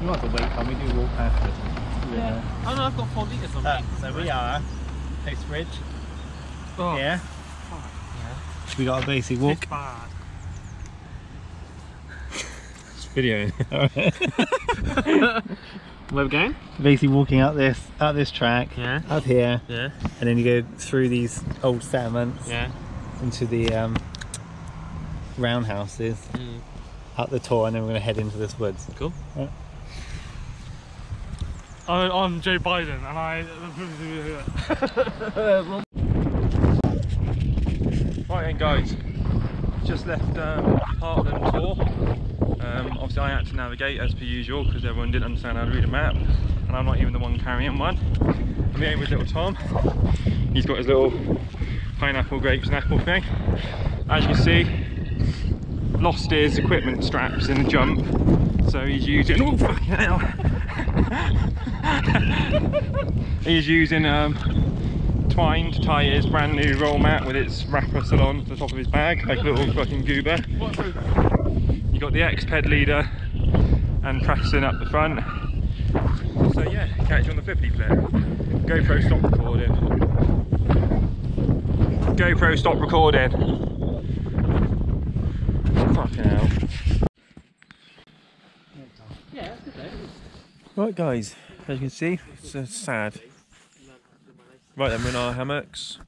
You might have to wait, Tom. We do walk past it. Yeah. Oh no, I've got four litres on Uh, me. so we are Post Bridge. Oh, Yeah. fuck, We got a basic walk. It's bad. Video. Where we going? Basically walking up this up this track, Yeah. up here, Yeah. and then you go through these old settlements Yeah. into the um, roundhouses, Mm. up the tour, and then we're gonna head into this woods. Cool. I- I'm Joe Biden and I. Right then guys, just left um, Hartland Tor. Um, obviously I had to navigate as per usual because everyone didn't understand how to read a map and I'm not even the one carrying one. I'm here with little Tom. He's got his little pineapple grapes and apple thing. As you can see, lost his equipment straps in the jump. So he's using, oh fucking hell. he's using um, twine to tie his brand new roll mat with its wrapper still on the top of his bag, like a little fucking goober. You got the X-Ped leader and Preston up the front. So yeah, catch you on the 50 flip. GoPro stop recording. GoPro stop recording. Fucking hell. Right guys, as you can see, it's uh, sad. Right then, we're in our hammocks.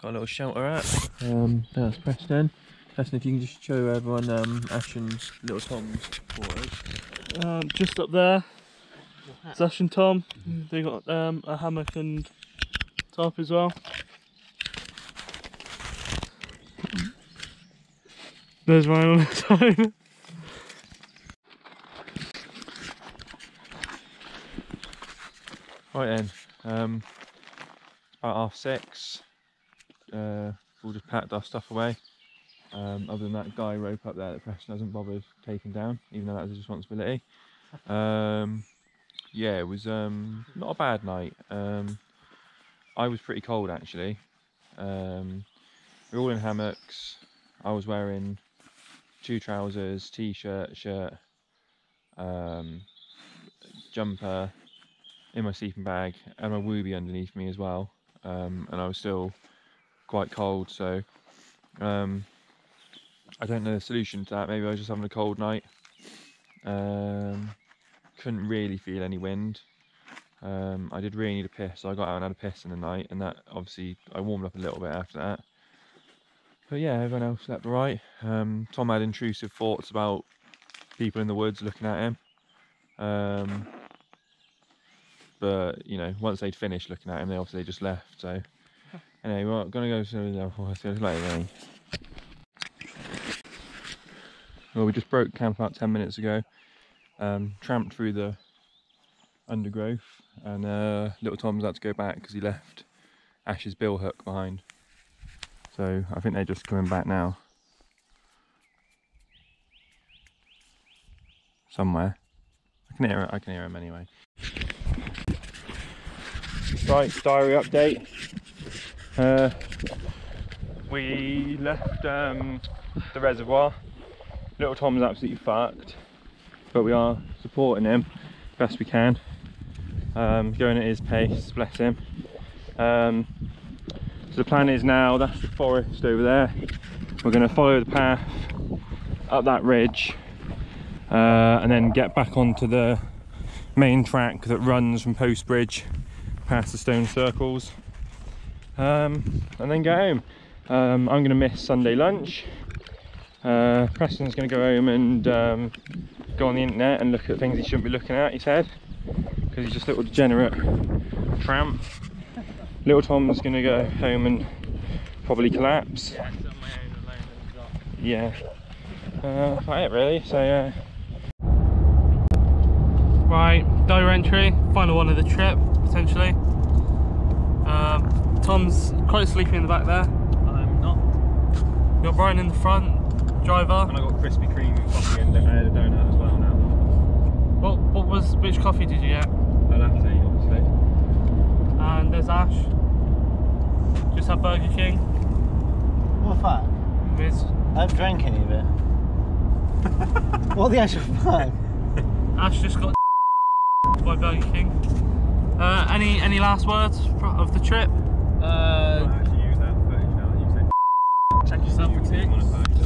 Got a little shelter at. Um, that's Preston. Preston, if you can just show everyone um, Ash and little Tom's quarters. um, just up there, Ash and Tom. They got um, a hammock and tarp as well. There's mine on the side. Right then, um, it's about half six. Uh, we'll just packed our stuff away. Um, other than that guy rope up there that Preston hasn't bothered taking down, even though that's his responsibility. Um, yeah, it was um, not a bad night. Um, I was pretty cold actually. Um, we were all in hammocks. I was wearing two trousers, t-shirt, shirt, um, jumper, in my sleeping bag and my wooby underneath me as well. Um, and I was still quite cold so um, I don't know the solution to that. Maybe I was just having a cold night. Um, couldn't really feel any wind. Um, I did really need a piss so I got out and had a piss in the night and that obviously I warmed up a little bit after that but yeah everyone else slept right. um, Tom had intrusive thoughts about people in the woods looking at him um, but you know, once they'd finished looking at him, they obviously just left. So anyway, we're gonna go to the other see you later. Well, we just broke camp about ten minutes ago. Um, tramped through the undergrowth, and uh, little Tom's had to go back because he left Ash's bill hook behind. So I think they're just coming back now. Somewhere. I can hear. It, I can hear him anyway. Right, diary update. Uh, we left um, the reservoir. Little Tom's absolutely fucked, but we are supporting him best we can. Um, going at his pace, bless him. Um, so the plan is now, that's the forest over there. We're going to follow the path up that ridge uh, and then get back onto the main track that runs from Post Bridge past the stone circles um, and then go home. Um, I'm going to miss Sunday lunch. Uh, Preston's going to go home and um, go on the internet and look at things he shouldn't be looking at, he said, because he's just a little degenerate tramp. Little Tom's going to go home and probably collapse. Yeah. Uh, that's it really, so yeah. Right, diary entry, final one of the trip, potentially. Um, Tom's quite sleepy in the back there. I'm not. You got Brian in the front, driver. And I got Krispy Kreme coffee and I had a donut as well now. What, what was, which coffee did you get? A latte, obviously. And there's Ash. Just had Burger King. What fun? With I haven't drank any of it. what the actual fun? Ash just got by Burger King. Uh, any any last words of the trip? Uh, actually use that footage now you said check yourself for tips.